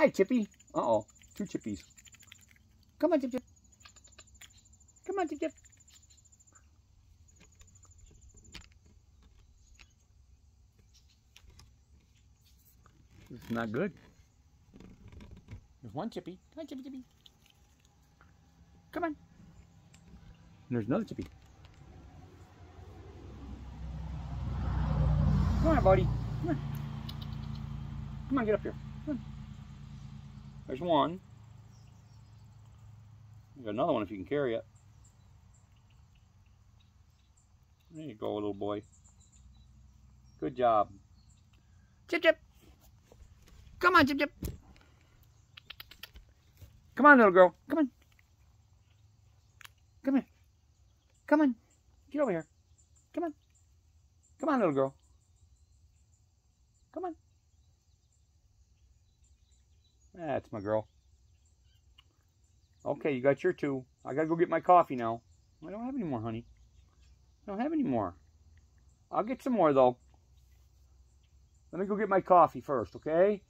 Hi, Chippy. Uh-oh, two chippies. Come on, Chip Chip. Come on, Chip Chip. This is not good. There's one chippy. Hi, Chippy Chippy. Come on. And there's another chippy. Come on, buddy. Come on. Come on, get up here. Come on. There's one. You got another one if you can carry it. There you go, little boy. Good job. Chip chip. Come on, chip chip. Come on, little girl. Come on. Come here. Come on. Get over here. Come on. Come on, little girl. Come on. That's my girl. Okay, you got your two. I gotta go get my coffee now. I don't have any more, honey. I don't have any more. I'll get some more, though. Let me go get my coffee first, okay?